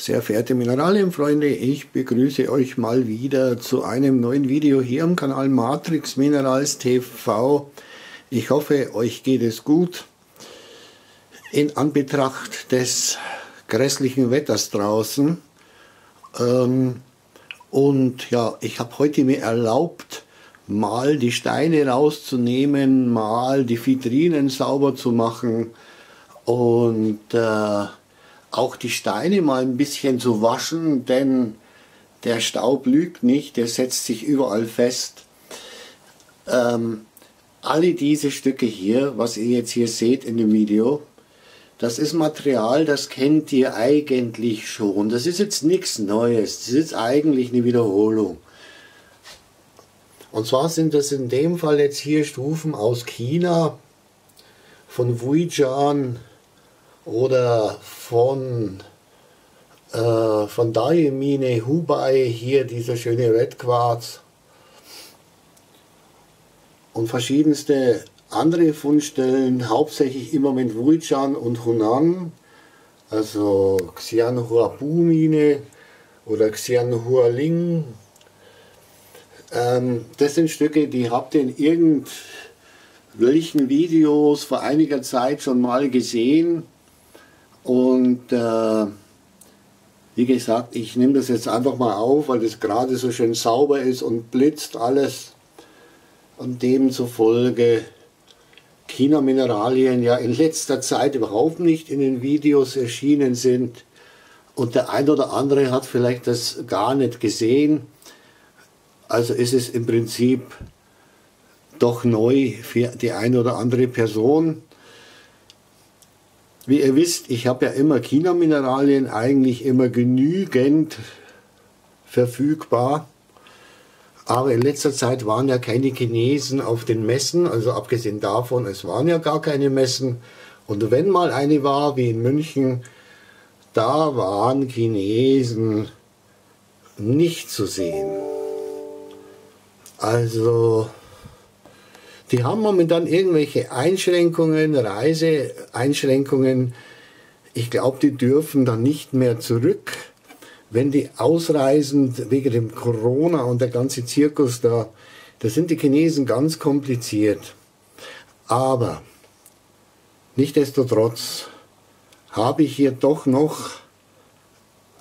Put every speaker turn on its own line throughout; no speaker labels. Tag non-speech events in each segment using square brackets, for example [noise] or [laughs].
Sehr verehrte Mineralienfreunde, ich begrüße euch mal wieder zu einem neuen Video hier am Kanal Matrix Minerals TV. Ich hoffe, euch geht es gut. In Anbetracht des grässlichen Wetters draußen. Ähm, und ja, ich habe heute mir erlaubt, mal die Steine rauszunehmen, mal die Vitrinen sauber zu machen und äh, auch die Steine mal ein bisschen zu waschen, denn der Staub lügt nicht, der setzt sich überall fest. Ähm, alle diese Stücke hier, was ihr jetzt hier seht in dem Video, das ist Material, das kennt ihr eigentlich schon. Das ist jetzt nichts Neues, das ist eigentlich eine Wiederholung. Und zwar sind das in dem Fall jetzt hier Stufen aus China, von Wujian, oder von, äh, von Daimine Hubei, hier dieser schöne Red Quarz und verschiedenste andere Fundstellen, hauptsächlich immer mit Wujian und Hunan, also Xianhuabu-Mine oder Xianhualing. Ähm, das sind Stücke, die habt ihr in irgendwelchen Videos vor einiger Zeit schon mal gesehen. Und äh, wie gesagt, ich nehme das jetzt einfach mal auf, weil das gerade so schön sauber ist und blitzt alles. Und demzufolge China-Mineralien ja in letzter Zeit überhaupt nicht in den Videos erschienen sind. Und der ein oder andere hat vielleicht das gar nicht gesehen. Also ist es im Prinzip doch neu für die eine oder andere Person. Wie ihr wisst, ich habe ja immer China-Mineralien eigentlich immer genügend verfügbar. Aber in letzter Zeit waren ja keine Chinesen auf den Messen, also abgesehen davon, es waren ja gar keine Messen. Und wenn mal eine war, wie in München, da waren Chinesen nicht zu sehen. Also die haben momentan irgendwelche Einschränkungen, Reiseeinschränkungen. Ich glaube, die dürfen dann nicht mehr zurück. Wenn die ausreisen wegen dem Corona und der ganze Zirkus da, da sind die Chinesen ganz kompliziert. Aber nichtdestotrotz habe ich hier doch noch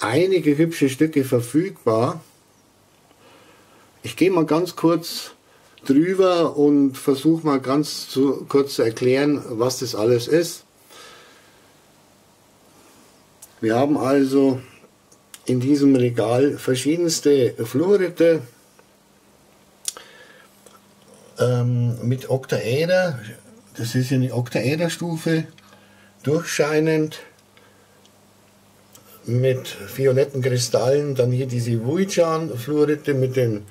einige hübsche Stücke verfügbar. Ich gehe mal ganz kurz drüber und versuche mal ganz zu, kurz zu erklären, was das alles ist. Wir haben also in diesem Regal verschiedenste Fluorite ähm, mit Oktaeder. Das ist eine Oktaederstufe, durchscheinend mit violetten Kristallen. Dann hier diese Wujian-Fluorite mit den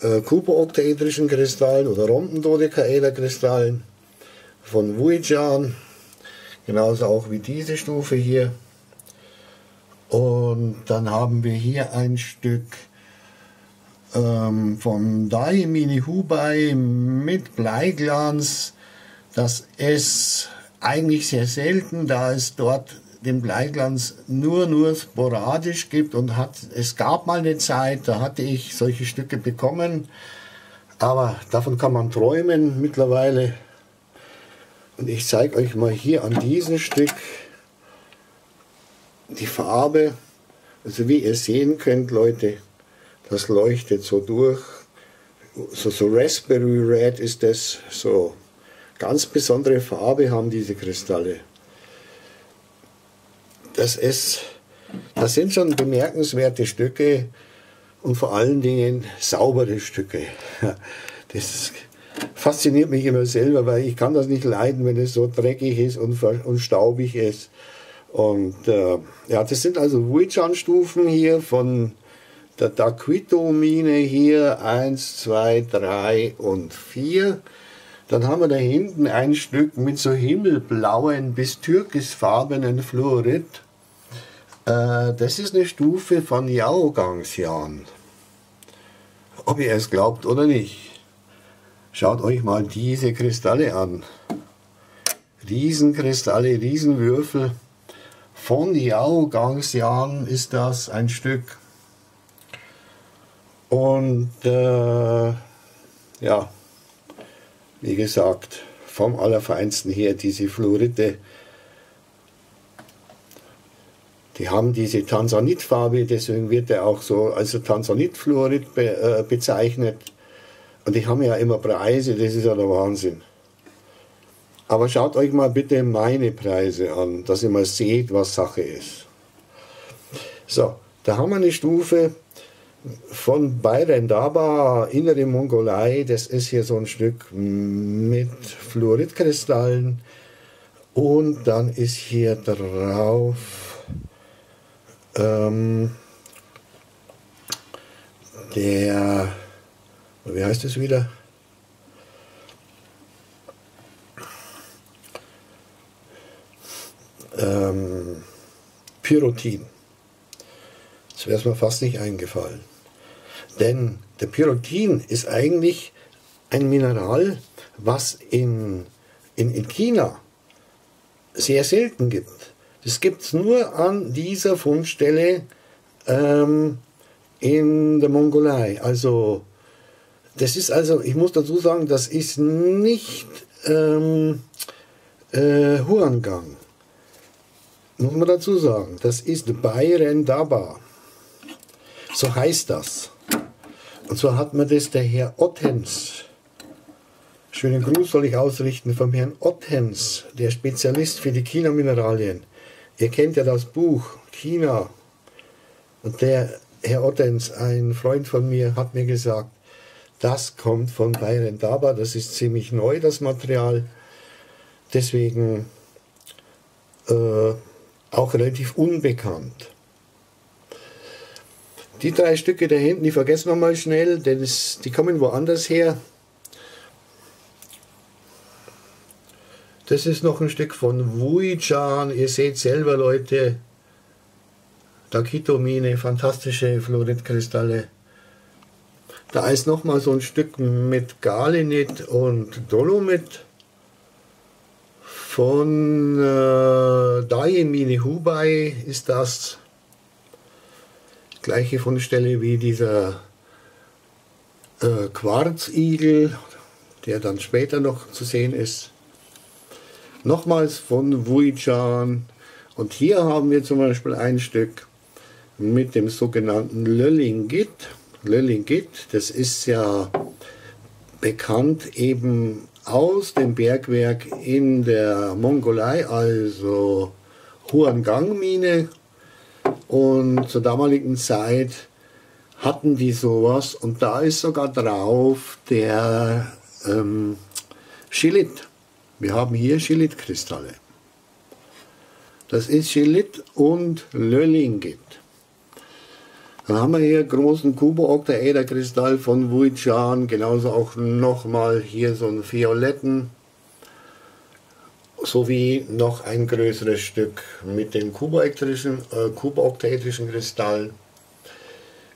äh, kubo-oktaedrischen Kristallen oder Rhomben-Dodekaederkristallen von Wujian. Genauso auch wie diese Stufe hier. Und dann haben wir hier ein Stück ähm, von Daimini Hubei mit Bleiglanz. Das ist eigentlich sehr selten, da es dort den Bleiglanz nur, nur sporadisch gibt und hat, es gab mal eine Zeit, da hatte ich solche Stücke bekommen, aber davon kann man träumen mittlerweile. Und ich zeige euch mal hier an diesem Stück die Farbe. Also wie ihr sehen könnt, Leute, das leuchtet so durch. So, so Raspberry Red ist das, so ganz besondere Farbe haben diese Kristalle das ist, das sind schon bemerkenswerte Stücke und vor allen Dingen saubere Stücke. [laughs] Das fasziniert mich immer selber, weil ich kann das nicht leiden, wenn es so dreckig ist und, und staubig ist. Und äh, ja, das sind also Wujian-Stufen hier von der Daquito-Mine hier 1, 2, 3 und 4. Dann haben wir da hinten ein Stück mit so himmelblauen bis türkisfarbenen Fluorid. Äh, das ist eine Stufe von Jahrgangsjahren. Ob ihr es glaubt oder nicht. Schaut euch mal diese Kristalle an. Riesenkristalle, Riesenwürfel von Jahrgangsjahren ist das ein Stück. Und äh, ja, wie gesagt, vom Allerfeinsten her diese Fluorite. Die haben diese Tansanitfarbe, deswegen wird er auch so als Tansanitfluorid be, äh, bezeichnet. Und die haben ja immer Preise, das ist ja der Wahnsinn. Aber schaut euch mal bitte meine Preise an, dass ihr mal seht, was Sache ist. So, da haben wir eine Stufe von Bayrendaba, innere Mongolei. Das ist hier so ein Stück mit Fluoridkristallen. Und dann ist hier drauf ähm, der, wie heißt es wieder? ähm, Pyrotin. Das wäre es mir fast nicht eingefallen. Denn der Pyrotin ist eigentlich ein Mineral, was in, in, in China sehr selten gibt. Das gibt es nur an dieser Fundstelle ähm, in der Mongolei. Also, das ist also, ich muss dazu sagen, das ist nicht ähm, äh, Huangang muss man dazu sagen, das ist Bayern Daba. So heißt das. Und so hat man das der Herr Ottens. Schönen Gruß soll ich ausrichten vom Herrn Ottens, der Spezialist für die China-Mineralien. Ihr kennt ja das Buch China. Und der Herr Ottens, ein Freund von mir, hat mir gesagt, das kommt von Bayern Daba, das ist ziemlich neu, das Material. Deswegen äh, auch relativ unbekannt. Die drei Stücke da hinten, die vergessen wir mal schnell, denn es, die kommen woanders her. Das ist noch ein Stück von Wuichan. Ihr seht selber, Leute, Dakitomine, fantastische Fluoridkristalle. Da ist noch mal so ein Stück mit Galenit und Dolomit von äh, Daimine Hubei ist das gleiche Fundstelle wie dieser äh, Quarzigel, der dann später noch zu sehen ist. Nochmals von Wuichan. Und hier haben wir zum Beispiel ein Stück mit dem sogenannten Löllingit. Löllingit, das ist ja bekannt eben aus dem Bergwerk in der Mongolei, also Huangang-Mine. Und zur damaligen Zeit hatten die sowas und da ist sogar drauf der ähm, Schilit. Wir haben hier Schillit-Kristalle. Das ist Schilit und Löllingit. Dann haben wir hier großen Kubo-Oktaederkristall von Wuichan, genauso auch nochmal hier so einen violetten, sowie noch ein größeres Stück mit den kubooktaedrischen äh, Kubo Kristallen.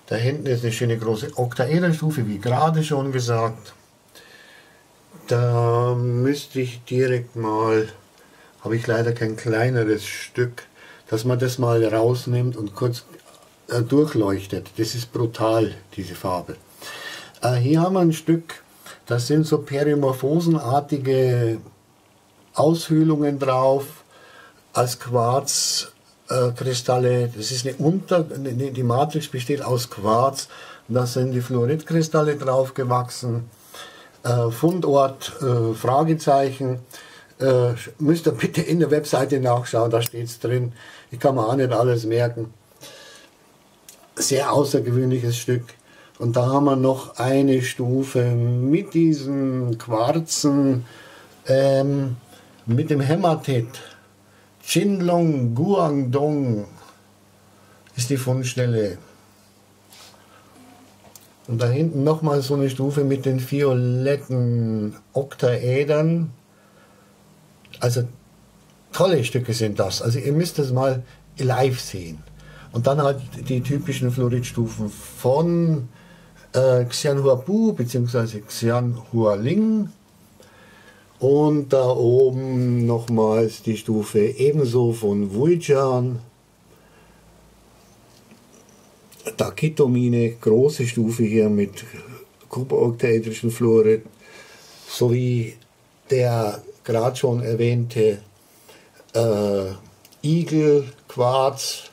Da hinten ist eine schöne große Oktaederstufe, wie gerade schon gesagt. Da müsste ich direkt mal, habe ich leider kein kleineres Stück, dass man das mal rausnimmt und kurz äh, durchleuchtet. Das ist brutal, diese Farbe. Äh, hier haben wir ein Stück, das sind so perimorphosenartige Aushöhlungen drauf, als Quarzkristalle. Äh, das ist eine Unter, die Matrix besteht aus Quarz. Da sind die Fluoridkristalle drauf gewachsen. Äh, Fundort, äh, Fragezeichen. Äh, müsst ihr bitte in der Webseite nachschauen, da steht es drin. Ich kann mir auch nicht alles merken sehr außergewöhnliches Stück. Und da haben wir noch eine Stufe mit diesen Quarzen, ähm, mit dem Hämatit. Chinlong Guangdong ist die Fundstelle. Und da hinten nochmal so eine Stufe mit den violetten Oktaedern. Also tolle Stücke sind das. Also ihr müsst das mal live sehen. Und dann halt die typischen Fluoridstufen von äh, Xianhuabu bzw. Xianhualing Und da oben nochmals die Stufe ebenso von Wujian. Takitomine, große Stufe hier mit kubaoktaedrischen Fluorid, sowie der gerade schon erwähnte äh, Igel-Quarz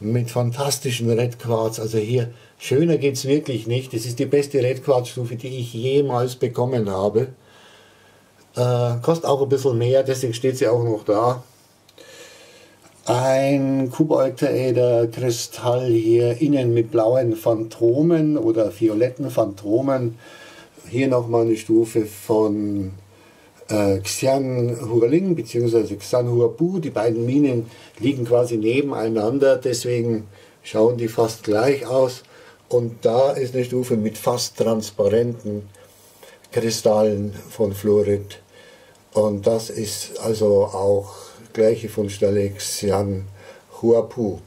mit fantastischen Red-Quarz. Also hier, schöner geht es wirklich nicht. Das ist die beste Red-Quarz-Stufe, die ich jemals bekommen habe. Äh, kostet auch ein bisschen mehr, deswegen steht sie auch noch da. Ein Kuboltaeder Kristall hier innen mit blauen Phantomen oder violetten Phantomen. Hier nochmal eine Stufe von äh, Xian Hualing bzw. Xian Huabu. Die beiden Minen liegen quasi nebeneinander, deswegen schauen die fast gleich aus. Und da ist eine Stufe mit fast transparenten Kristallen von Fluorid. Und das ist also auch gleiche Fundstelle Xian Huapu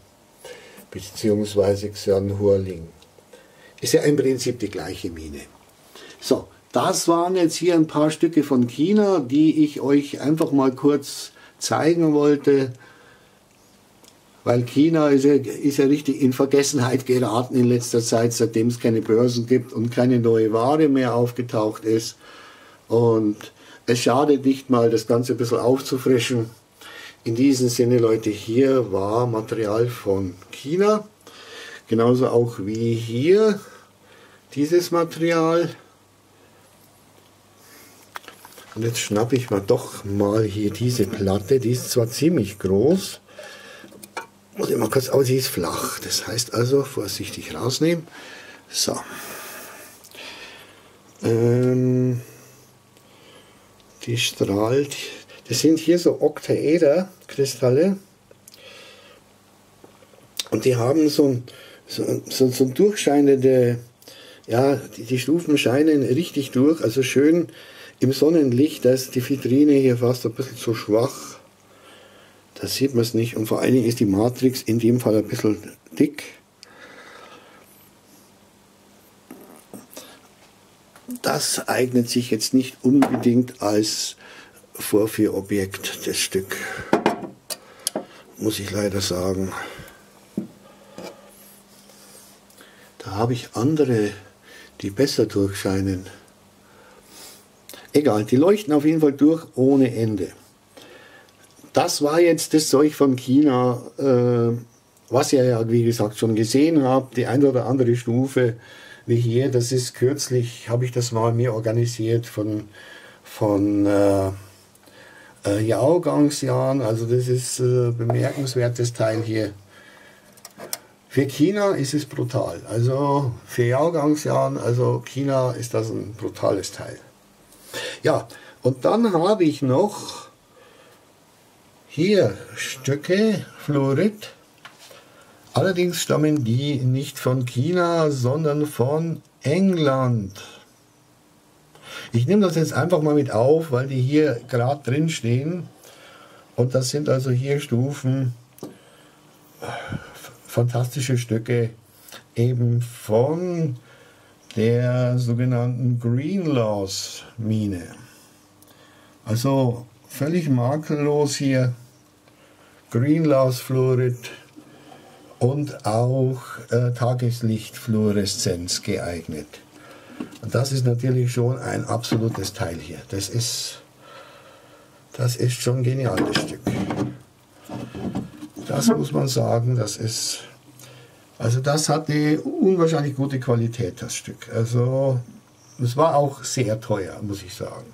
bzw. Xian Hualing. Ist ja im Prinzip die gleiche Mine. So, das waren jetzt hier ein paar Stücke von China, die ich euch einfach mal kurz zeigen wollte, weil China ist ja, ist ja richtig in Vergessenheit geraten in letzter Zeit, seitdem es keine Börsen gibt und keine neue Ware mehr aufgetaucht ist. Und es schadet nicht mal, das Ganze ein bisschen aufzufrischen. In diesem Sinne, Leute, hier war Material von China. Genauso auch wie hier dieses Material. Und jetzt schnappe ich mal doch mal hier diese Platte. Die ist zwar ziemlich groß, muss ich mal kurz, aber sie ist flach. Das heißt also, vorsichtig rausnehmen. So. Ähm, die strahlt das sind hier so Oktaeder-Kristalle und die haben so ein, so, so, so durchscheinende, ja, die, die, Stufen scheinen richtig durch, also schön im Sonnenlicht, da ist die Vitrine hier fast ein bisschen zu schwach. Da sieht man es nicht und vor allen Dingen ist die Matrix in dem Fall ein bisschen dick. Das eignet sich jetzt nicht unbedingt als Vorführobjekt, das Stück, muss ich leider sagen. Da habe ich andere, die besser durchscheinen. Egal, die leuchten auf jeden Fall durch ohne Ende. Das war jetzt das Zeug von China, äh, was ihr ja, wie gesagt, schon gesehen habt. Die eine oder andere Stufe, wie hier, das ist kürzlich, habe ich das mal mir organisiert von, von äh, äh, Jahrgangsjahren. Also das ist äh, bemerkenswertes Teil hier. Für China ist es brutal. Also für Jahrgangsjahren, also China ist das ein brutales Teil. Ja, und dann habe ich noch hier Stücke Fluorid. Allerdings stammen die nicht von China, sondern von England. Ich nehme das jetzt einfach mal mit auf, weil die hier gerade drin stehen. Und das sind also hier Stufen, fantastische Stücke, eben von der sogenannten Greenlaws Mine. Also völlig makellos hier, Greenlaws Fluorid und auch äh, Tageslichtfluoreszenz geeignet. Das ist natürlich schon ein absolutes Teil hier. Das ist, das ist schon genial, das Stück. Das muss man sagen, das ist, also das hat eine unwahrscheinlich gute Qualität, das Stück. Also es war auch sehr teuer, muss ich sagen.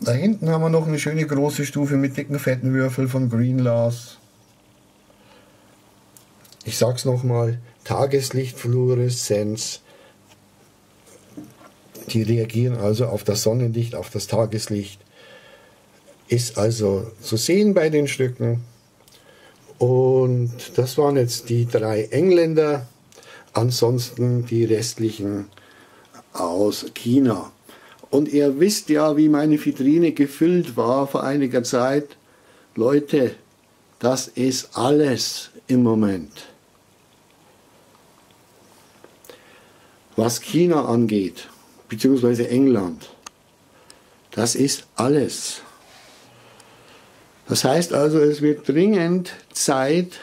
Da hinten haben wir noch eine schöne große Stufe mit dicken fetten Würfel von Greenlass. Ich sag's nochmal, Tageslichtfluoreszenz. Die reagieren also auf das Sonnenlicht, auf das Tageslicht. Ist also zu sehen bei den Stücken. Und das waren jetzt die drei Engländer. Ansonsten die restlichen aus China. Und ihr wisst ja, wie meine Vitrine gefüllt war vor einiger Zeit. Leute, das ist alles im Moment. Was China angeht, beziehungsweise England. Das ist alles. Das heißt also, es wird dringend Zeit,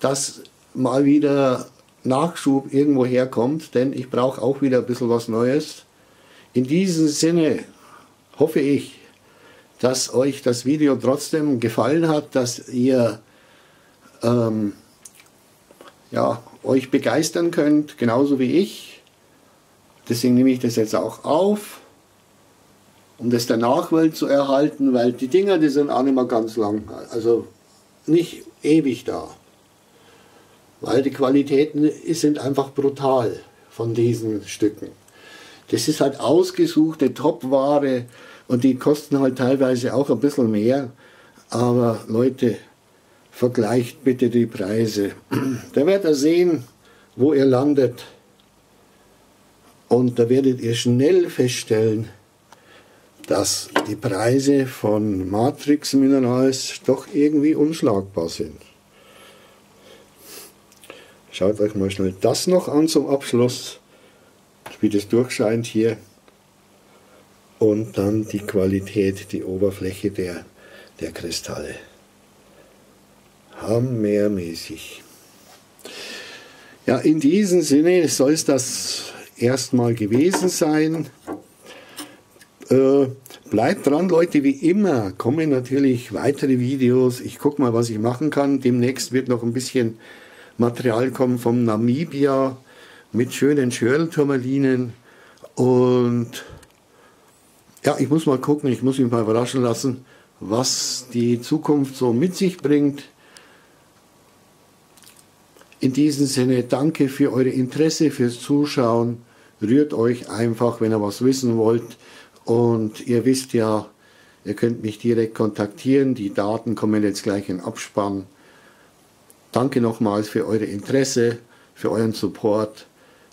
dass mal wieder Nachschub irgendwo herkommt, denn ich brauche auch wieder ein bisschen was Neues. In diesem Sinne hoffe ich, dass euch das Video trotzdem gefallen hat, dass ihr ähm, ja, euch begeistern könnt, genauso wie ich. Deswegen nehme ich das jetzt auch auf, um das der Nachwelt zu erhalten, weil die Dinger, die sind auch nicht mehr ganz lang, also nicht ewig da. Weil die Qualitäten sind einfach brutal von diesen Stücken. Das ist halt ausgesuchte Top-Ware und die kosten halt teilweise auch ein bisschen mehr. Aber Leute, vergleicht bitte die Preise. [clears throat] Da werdet ihr sehen, wo ihr landet. Und da werdet ihr schnell feststellen, dass die Preise von Matrix Minerals doch irgendwie unschlagbar sind. Schaut euch mal schnell das noch an zum Abschluss, wie das durchscheint hier. Und dann die Qualität, die Oberfläche der, der Kristalle hammermäßig. Ja, in diesem Sinne soll es das erstmal gewesen sein. Äh, bleibt dran, Leute, wie immer kommen natürlich weitere Videos. Ich gucke mal, was ich machen kann. Demnächst wird noch ein bisschen Material kommen vom Namibia mit schönen Schörlturmalinen. Und ja, ich muss mal gucken, ich muss mich mal überraschen lassen, was die Zukunft so mit sich bringt. In diesem Sinne, danke für eure Interesse, fürs Zuschauen. Rührt euch einfach, wenn ihr was wissen wollt. Und ihr wisst ja, ihr könnt mich direkt kontaktieren. Die Daten kommen jetzt gleich in Abspann. Danke nochmals für eure Interesse, für euren Support,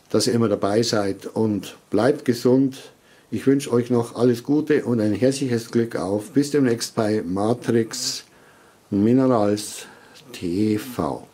dass ihr immer dabei seid und bleibt gesund. Ich wünsche euch noch alles Gute und ein herzliches Glück auf. Bis demnächst bei Matrix Minerals TV.